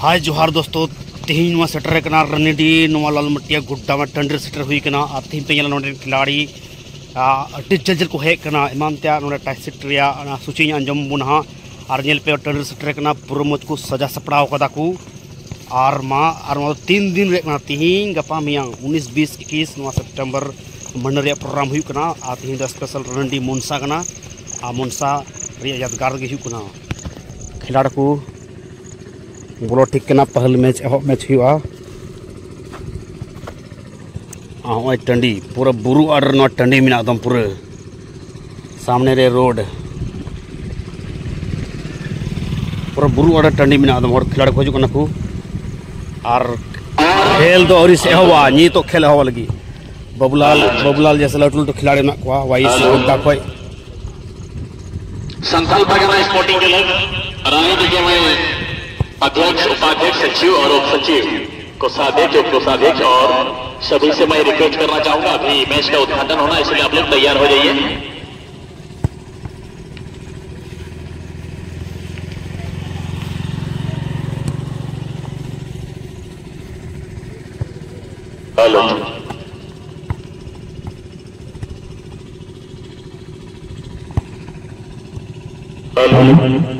हाय जोहार दोस्तों तेहन सेटर रनीडी लालमटिया गुड्डा में टंडर सेटर हुई तेहन पे नोडे खिलाड़ी अटी जल को हेकना ईमान ते टाइट सूची आंजम बुना और पे टंडर सेटर पूरा मज को सजा सपड़ा को और मा और तीन दिन तेहन गपा मिया, उन्नीस बीस इक्कीस सेप्टेम्बर मंडल प्रोग्राम होना तेहन स्पेशल रनडी मनसा मनसा यादगार खिलाड़ को बोलो ठीक के पहल मैच एहब मैच हुआ। हाँ टंडी पूरा बुरु आर टंडी में एकदम पूरा। सामने रे रोड। पूरा बुरु आर टंडी में एकदम खिलाड़ी को हजना को और खेल तो और से एहबा नी तो खेल एहब लगी। बबुलाल बबुलाल जैसे लटू लटू खिलाड़ी में वाइस कोई। संथाल बागना स्पोर्टिंग क्लब रानी के मैं अध्यक्ष, उपाध्यक्ष, सचिव और उप सचिव कोषाध्यक्ष उप कोषाध्यक्ष और सभी से मैं रिक्वेस्ट करना चाहूँगा। अभी मैच का उद्घाटन होना, इसलिए आप लोग तैयार हो जाइए। हेलो। हेलो।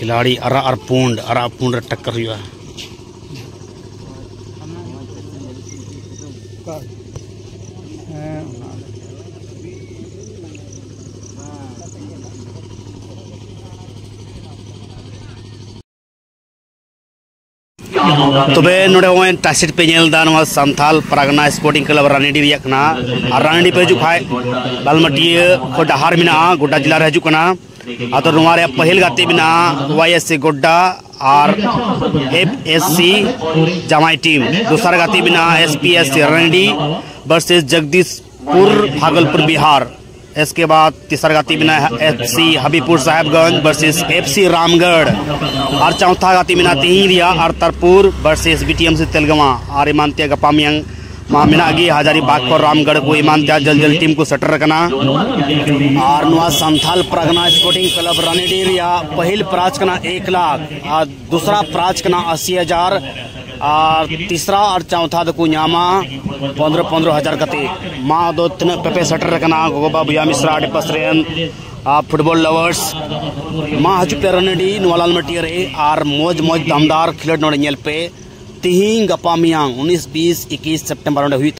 खिलाड़ी अरा और पूंड, अरा पूंड टक्कर हुआ तबे नोडे टासिट पे संथाल परगना स्पोर्टिंग क्लब रानीडी रानीडी पे हजू खाए बालमटिया डहार गोड्डा जिला हजू कना अतो नुमारे पहिल गाते मिना वाईएससी गोड्डा और एफ़ एस सी जमाई टीम, दूसरा गाते मिना S P S C Ranidih versus Jagdishpur, Bhagalpur, Bihar. इसके बाद तीसरा गाती बिना F C Habipur Sahebganj versus F C Ramgarh. और चौथा गाती बिना तिहिरिया और Tarpur versus B T M C Telgawa और ईमानतिया गपामियंग मा मेनागी हजारीबाग को रामगढ़ को ईमानतिया जल जल टीम को सटर करना और संथाल प्रगना स्पोर्टिंग क्लब रानीडी पहल प्राज करना एक लाख और दूसरा प्राज करना अस्सी हज़ार और तीसरा और चौथा दो नामा पंद्रह पंद्रह हज़ार कते। माँ दो तीन पेपे सटर रखना गोबा बुया मिश्रा आडे पसरेन फुटबॉल लवर्स माँ हजू पे रनडी नवालाल मटियर और मौज मौज दमदार खिलड़ नोड़े पे। तिहिंग अपामियांग उन्नीस बीस इक्कीस सेप्टेम्बर हुई